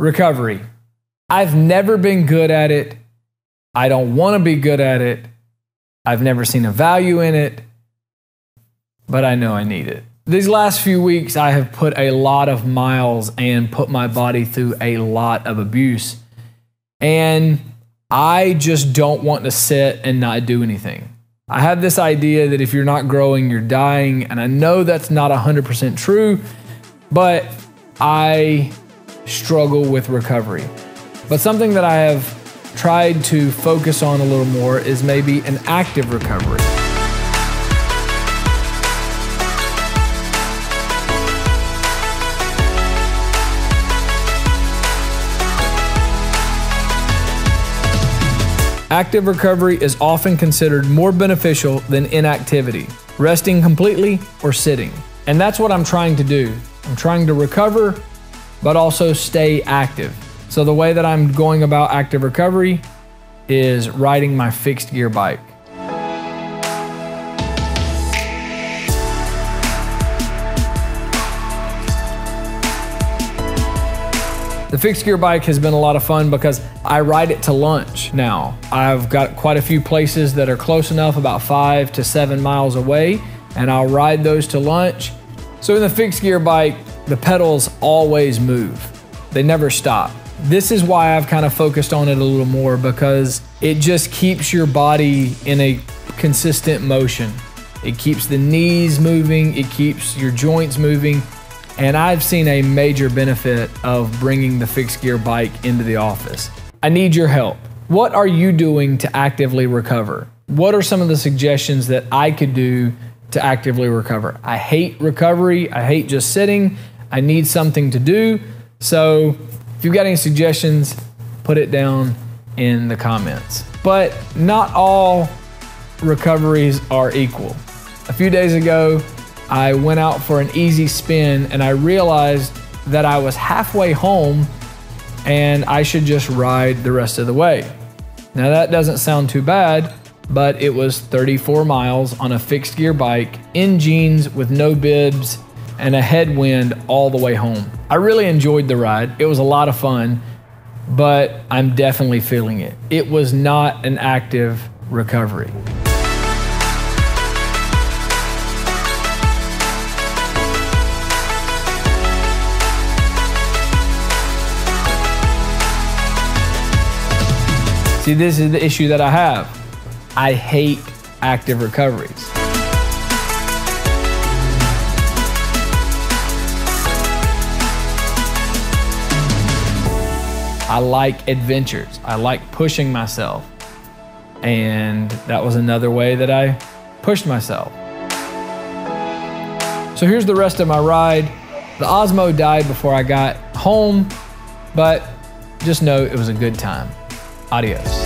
Recovery. I've never been good at it. I don't want to be good at it. I've never seen a value in it, but I know I need it. These last few weeks, I have put a lot of miles and put my body through a lot of abuse. And I just don't want to sit and not do anything. I have this idea that if you're not growing, you're dying. And I know that's not 100% true, but I struggle with recovery. But something that I have tried to focus on a little more is maybe an active recovery. Active recovery is often considered more beneficial than inactivity, resting completely or sitting. And that's what I'm trying to do. I'm trying to recover, but also stay active. So, the way that I'm going about active recovery is riding my fixed gear bike. The fixed gear bike has been a lot of fun because I ride it to lunch now. I've got quite a few places that are close enough, about five to seven miles away, and I'll ride those to lunch. So in the fixed gear bike, the pedals always move. They never stop. This is why I've kind of focused on it a little more because it just keeps your body in a consistent motion. It keeps the knees moving, it keeps your joints moving, and I've seen a major benefit of bringing the fixed gear bike into the office. I need your help. What are you doing to actively recover? What are some of the suggestions that I could do to actively recover? I hate recovery. I hate just sitting. I need something to do. So if you've got any suggestions, put it down in the comments. But not all recoveries are equal. A few days ago, I went out for an easy spin and I realized that I was halfway home and I should just ride the rest of the way. Now, that doesn't sound too bad, but it was 34 miles on a fixed gear bike in jeans with no bibs and a headwind all the way home. I really enjoyed the ride. It was a lot of fun, but I'm definitely feeling it. It was not an active recovery. See, this is the issue that I have. I hate active recoveries. I like adventures. I like pushing myself. And that was another way that I pushed myself. So here's the rest of my ride. The Osmo died before I got home, but just know it was a good time. Adios.